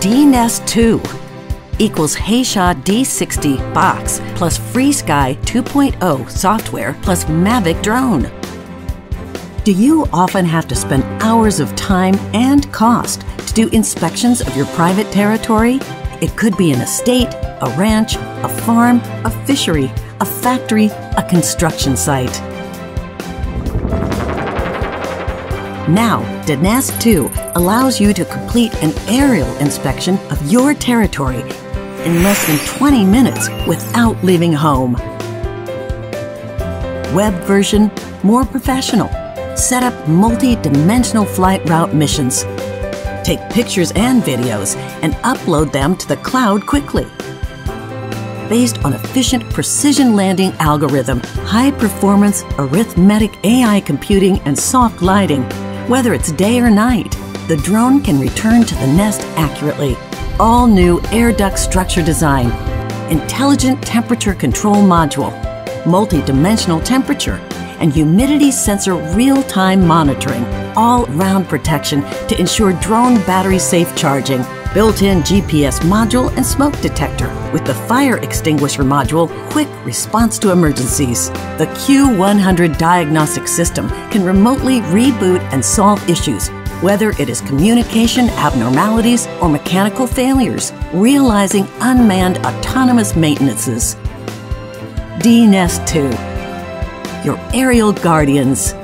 DNest 2 equals HEISHA D60 box plus FreeSky 2.0 software plus Mavic drone. Do you often have to spend hours of time and cost to do inspections of your private territory? It could be an estate, a ranch, a farm, a fishery, a factory, a construction site. Now, DNest 2 allows you to complete an aerial inspection of your territory in less than 20 minutes without leaving home. Web version, more professional set up multi-dimensional flight route missions, take pictures and videos, and upload them to the cloud quickly. Based on efficient precision landing algorithm, high performance arithmetic AI computing, and soft lighting, whether it's day or night, the drone can return to the nest accurately. All new air duct structure design, intelligent temperature control module, multi-dimensional temperature, and humidity sensor real time monitoring, all round protection to ensure drone battery safe charging, built in GPS module and smoke detector. With the fire extinguisher module, quick response to emergencies. The Q100 diagnostic system can remotely reboot and solve issues whether it is communication abnormalities or mechanical failures, realizing unmanned autonomous maintenances. DNest 2 your aerial guardians.